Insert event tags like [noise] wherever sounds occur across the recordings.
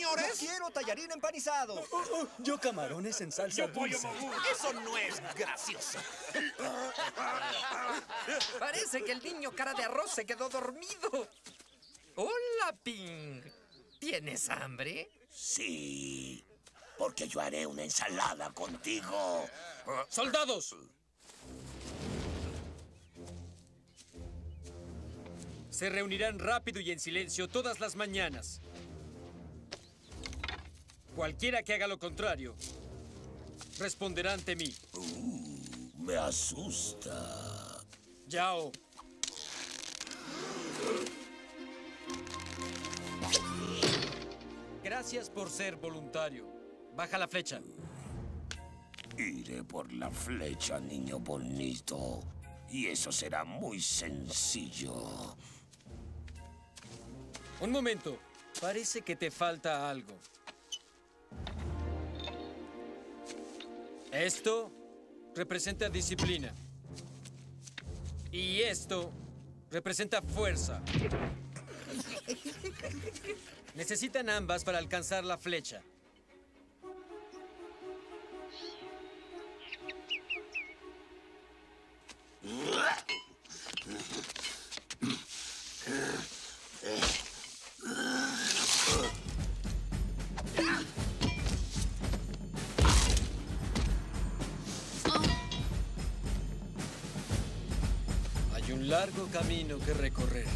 señores? quiero tallarín empanizado. Yo camarones en salsa Yo pollo. Eso no es gracioso. [laughs] Parece que el niño cara de arroz se quedó dormido. Hola, Ping. ¿Tienes hambre? Sí, porque yo haré una ensalada contigo. ¡Soldados! Se reunirán rápido y en silencio todas las mañanas. Cualquiera que haga lo contrario, responderá ante mí. Me asusta. Yao. Gracias por ser voluntario. Baja la flecha. Iré por la flecha, niño bonito. Y eso será muy sencillo. Un momento. Parece que te falta algo. Esto representa disciplina. Y esto representa fuerza. Necesitan ambas para alcanzar la flecha. Un largo camino que recorrer.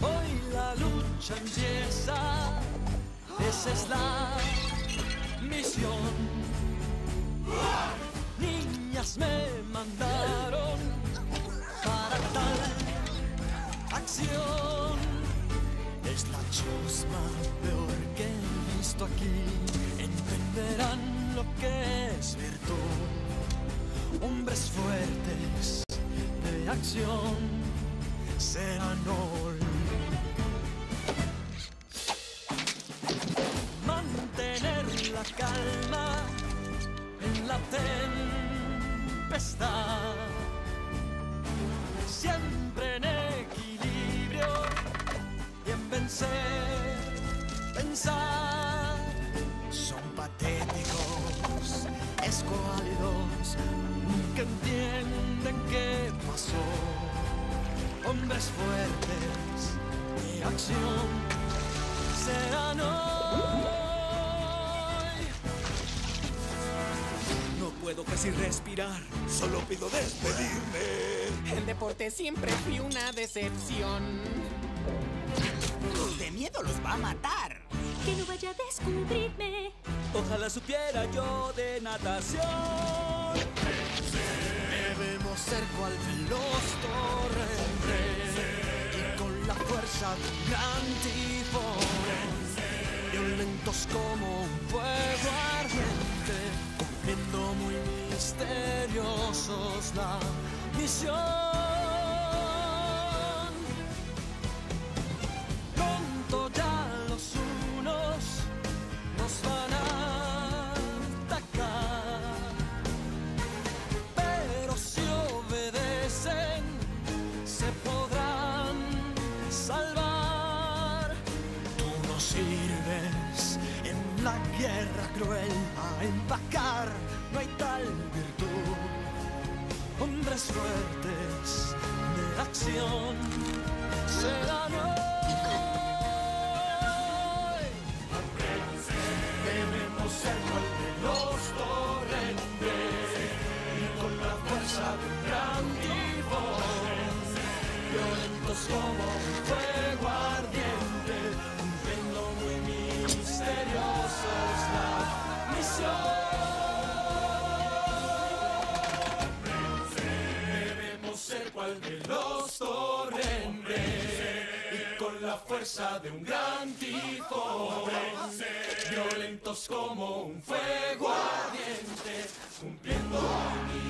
Hoy la lucha empieza, esa es la misión. Niñas me mandaron para tal acción. Es la chusma peor que aquí. Entenderán lo que es virtud. Hombres fuertes de acción serán hoy. Mantener la calma en la tempestad. Siempre en equilibrio y en vencer, escuálidos, nunca entienden qué pasó hombres fuertes de acción serán hoy. No puedo casi respirar. Solo pido despedirme. El deporte siempre fui una decepción. De miedo los va a matar. Que no vaya a descubrirme. Ojalá supiera yo de natación. Debemos ser cual torrente y con la fuerza gran violentos como un fuego ardiente, cumpliendo muy misteriosos la misión. La guerra cruel a empacar, no hay tal virtud. Hombres fuertes de acción serán hoy. La fuerza de un gran tifón, violentos como un fuego ardiente, cumpliendo muy